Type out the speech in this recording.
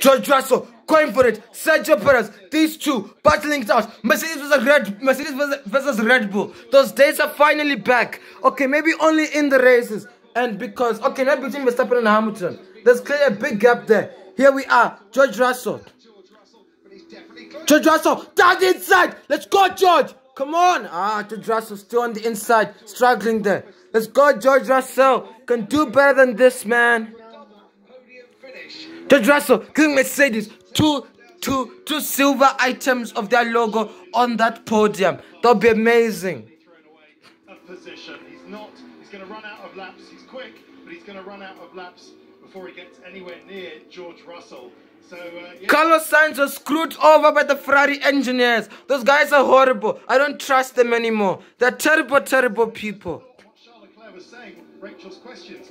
George Russell going for it. Sergio Perez. These two battling it out. Mercedes versus Red Mercedes versus Red Bull. Those days are finally back. Okay, maybe only in the races. And because okay, not between Verstappen and Hamilton. There's clearly a big gap there. Here we are. George Russell. George Russell down the inside. Let's go, George. Come on. Ah, George Russell still on the inside, struggling there. Let's go, George Russell. Can do better than this, man. George Russell giving Mercedes two, two, two silver items of their logo on that podium. That'll be amazing. Position. He's not. He's going to run out of laps. He's quick, but he's going to run out of laps before he gets anywhere near George Russell. So, uh, yeah. Carlos Sainz was screwed over by the Ferrari engineers. Those guys are horrible. I don't trust them anymore. They're terrible, terrible people. What Charles Leclerc was saying, Rachel's questions.